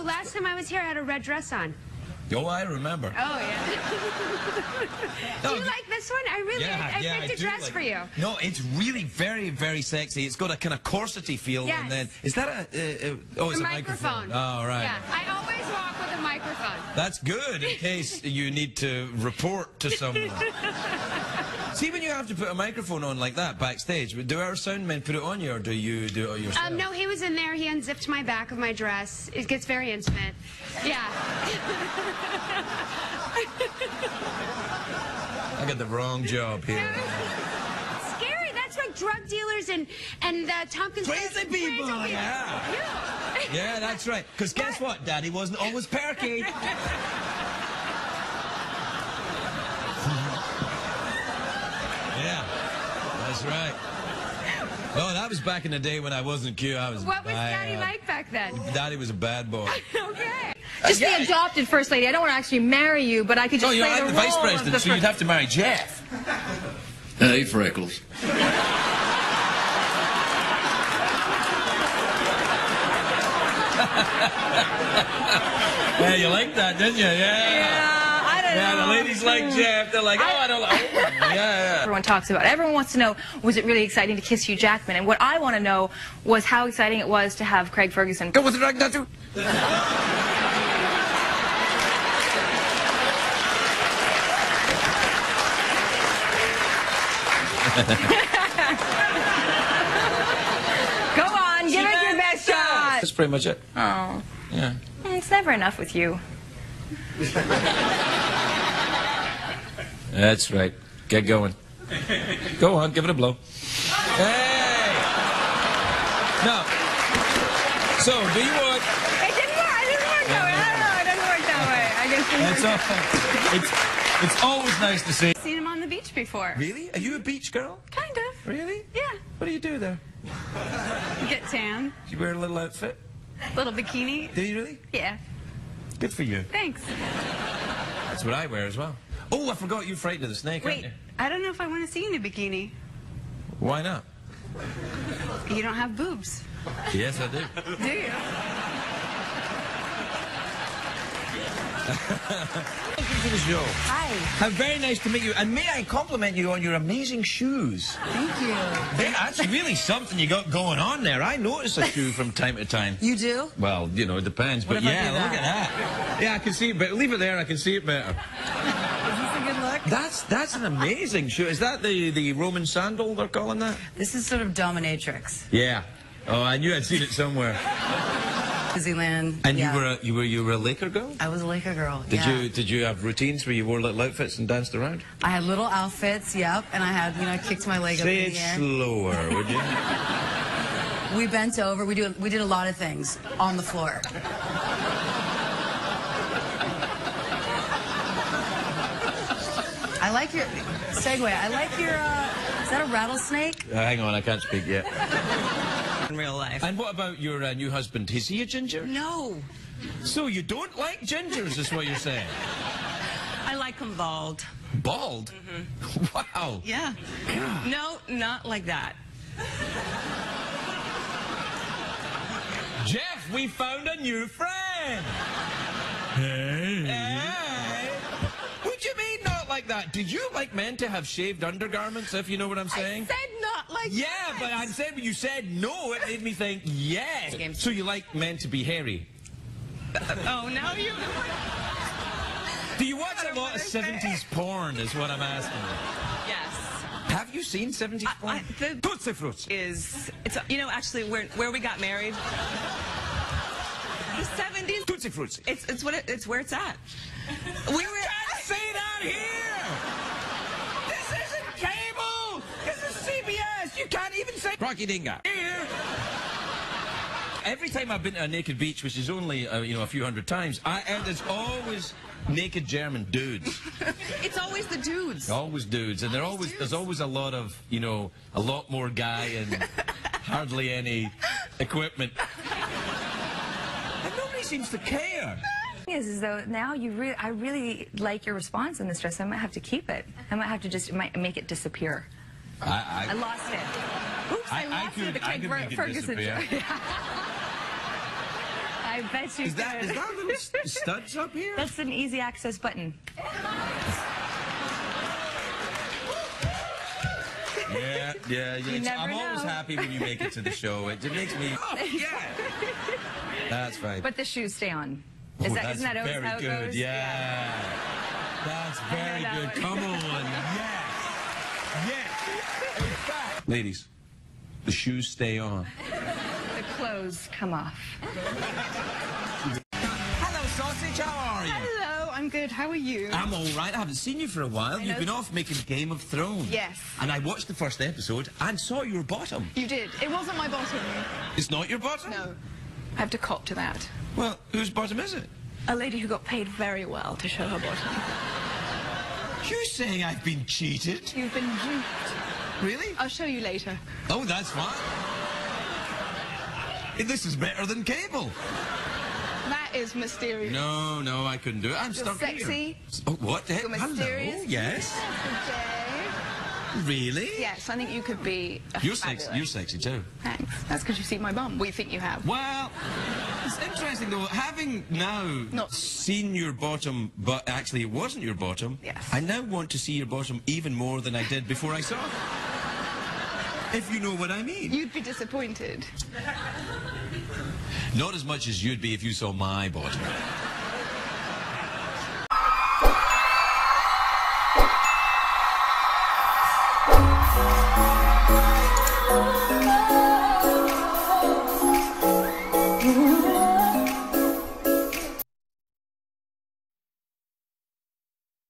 No, last time I was here, I had a red dress on. Oh, I remember. Oh, yeah. do you like this one? I really, I, I picked a dress like for you. No, it's really very, very sexy. It's got a kind of corsety feel, Yes. and then is that a? Uh, oh, it's a a, microphone. Oh, right. Yeah, I always walk with a microphone. That's good in case you need to report to someone. See, when you have to put a microphone on like that backstage, do our sound men put it on you, or do you do it yourself? Um, no, he was in there. He unzipped my back of my dress. It gets very intimate. Yeah. I got the wrong job here. Scary. That's like drug dealers and and uh, Tompkins. Crazy people, Crazy yeah. Yeah. Yeah, that's right. Because guess what? Daddy wasn't always perky. That's right. Oh, that was back in the day when I wasn't cute. I was. What was Daddy bad. like back then? Daddy was a bad boy. okay. Uh, just Yeah. the adopted first lady. I don't want to actually marry you, but I could just Oh, you're play I'm the the vice president, the so you'd have to marry Jeff. Hey, Freckles. Yeah, you like that, didn't you? Yeah. Yeah, I don't Yeah, the ladies like Jeff. They're like, oh, I don't like. Yeah, yeah. Everyone talks about. Everyone wants to know, was it really exciting to kiss Hugh Jackman? And what I want to know was how exciting it was to have Craig Ferguson. Go with the drag tattoo. Go on, give it your best shot. That's pretty much it. Oh, Yeah. it's never enough with you. That's right. Get going. Go on, give it a blow. Hey! No. So, do you want? It didn't work. It didn't work that way. I don't know. It doesn't work that way. I guess it It's, all, it's, it's always nice to see. I've Seen him on the beach before. Really? Are you a beach girl? Kind of. Really? Yeah. What do you do there? Get tan. Do you wear a little outfit? Little bikini. Do you really? Yeah. Good for you. Thanks. That's what I wear as well. Oh, I forgot you're frightened of the snake, aren't Wait, you? I don't know if I want to see you in a bikini. Why not? You don't have boobs, Yes, I do. do you? Welcome to the show. Hi. How very nice to meet you. And may I compliment you on your amazing shoes? Thank you. Hey, That's really something you got going on there. I notice a shoe from time to time. You do? Well, you know, it depends. What but yeah, look at that. Yeah, I can see it better. Leave it there. I can see it better. Is this a good look? That's that's an amazing shoe. Is that the, the Roman sandal they're calling that? This is sort of dominatrix. Yeah. Oh, I knew I'd seen it somewhere. Disneyland. And yeah. you were a, you were you were a Laker girl? I was a Laker girl. Did yeah. you did you have routines where you wore little outfits and danced around? I had little outfits, yep, and I had, you know, I kicked my leg Say up it in the air. slower, would you? We bent over. We do. We did a lot of things on the floor. I like your segue. I like your. Uh, is that a rattlesnake? Uh, hang on, I can't speak yet. In real life. And what about your uh, new husband? Is he a ginger? No, So you don't like gingers, is what you're saying? I like them bald. Bald? Mm -hmm. Wow. Yeah. No, not like that. Jeff, we found a new friend. Hey. Hey. What do you mean not like that? Do you like men to have shaved undergarments, if you know what I'm saying? I Said not like yeah, that. but I'm saying when you said no, it made me think yes. So you like men to be hairy? Oh, now you. Do you watch a lot of 70s porn, is what I'm asking. Yes. Have you seen 70s I- porn? I- the- Tootsie Fruits. Is it's you know actually where where we got married. The seventies. Tootsie Fruits. It's it's what it, it's where it's at. We were. Can't say that here! This isn't cable! This is CBS! You can't even say Rocky Dinga. Here! Every time I've been to a naked beach, which is only, uh, you know, a few hundred times, I, and there's always naked German dudes. It's always the dudes. Always dudes. And they're always, there's always a lot of, you know, a lot more guy and hardly any equipment. And nobody seems to care. Is is though now you really I really like your response in this dress. I might have to keep it. I might have to just might make it disappear. I, I lost it. Oops, I, I- I lost could- it. The I Craig could make it Ferguson disappear. I bet you Is that, could. that little s- studs up here? That's an easy access button. Yeah, yeah, yeah. I'm always happy when you make it to the show. It, it makes me. Oh, yeah. That's right. But the shoes stay on. Is that, isn't that always very how it good. goes? Yeah. That's very that good. one. Come on. Yes. Yes. In fact, ladies, the shoes stay on. The clothes come off. Hello, sausage. How are you? Hello, I'm good. How are you? I'm all right. I haven't seen you for a while. You've been off making Game of Thrones. Yes. And I watched the first episode and saw your bottom. You did. It wasn't my bottom. It's not your bottom? No. I have to cop to that. Well, whose bottom is it? A lady who got paid very well to show her bottom. You saying I've been cheated? You've been duped. Really? I'll show you later. Oh, that's fine. This is better than cable. That is mysterious. No, no, I couldn't do it. I'm stuck sexy. here. Oh, what? You're Hello? mysterious. Yes. Really? Yes, I think you could be. You're sexy. You're sexy too. Thanks. That's because you see my bum. We think you have. Well, it's interesting though. Having now Not- seen your bottom, but actually it wasn't your bottom. Yes. I now want to see your bottom even more than I did before I saw it. If you know what I mean. You'd be disappointed. Not as much as you'd be if you saw my bottom.